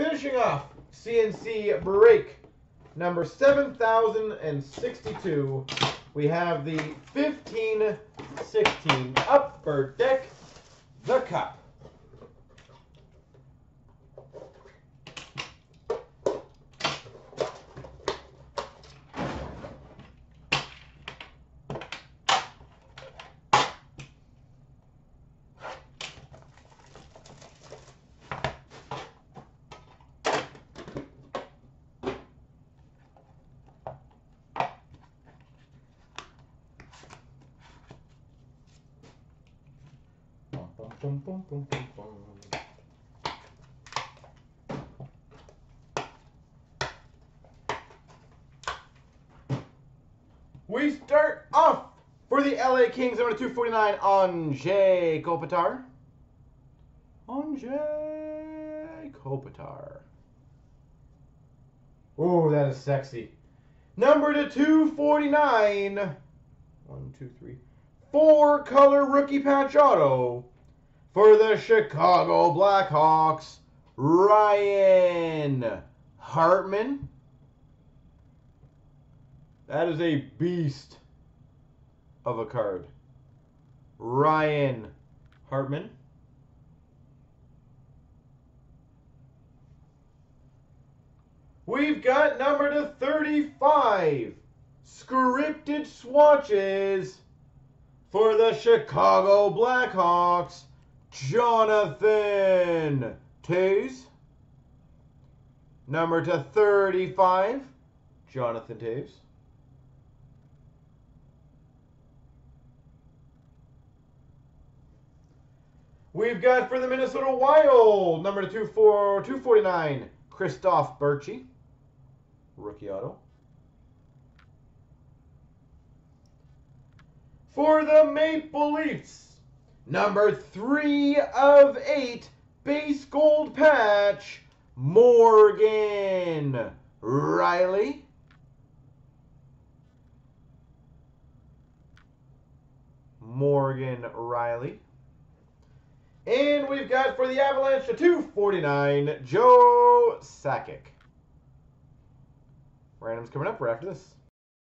Finishing off CNC break number 7062, we have the 1516 Upper Deck, the Cup. Bum, bum, bum, bum, bum. We start off for the LA Kings, number 249, Anze Kopitar. Anze Kopitar. Oh, that is sexy. Number to 249. One, two, three. Four color rookie patch auto for the Chicago Blackhawks, Ryan Hartman. That is a beast of a card. Ryan Hartman. We've got number to 35. Scripted swatches for the Chicago Blackhawks, Jonathan Toews. Number to 35, Jonathan Toews. We've got for the Minnesota Wild, number to 24, 249, Christoph Bertschy, rookie auto. For the Maple Leafs, number three of eight, base gold patch, Morgan Rielly. Morgan Rielly. And we've got for the Avalanche a 249, Joe Sakic. Random's coming up right after this.